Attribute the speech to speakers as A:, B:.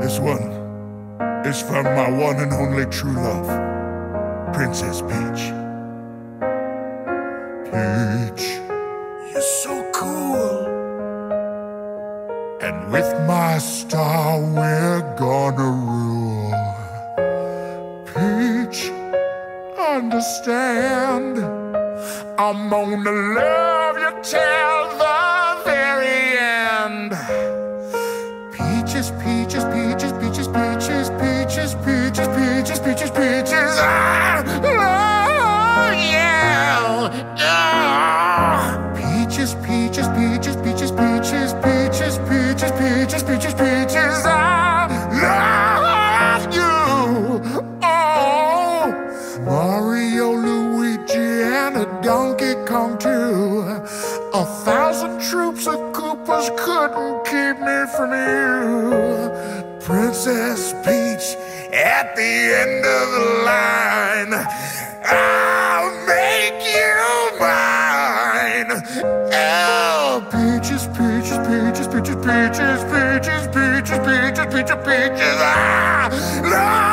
A: This one is from my one and only true love, Princess Peach. Peach, you're so cool. And with my star, we're gonna rule. Peach, understand. I'm gonna love you till the Peaches, peaches, peaches, peaches, peaches, peaches, peaches, peaches, peaches. Ah, oh, yeah. Ah. Peaches, peaches, peaches, peaches, peaches, peaches, peaches, peaches, peaches, peaches. I love you. Oh, Mario, Luigi, and a Donkey Kong too. A thousand troops of Koopas couldn't keep me from you. At the end of the line. I'll make you mine. Oh, peaches, peaches, peaches, peaches, peaches, peaches, peaches, peaches, peaches, peaches. Ah,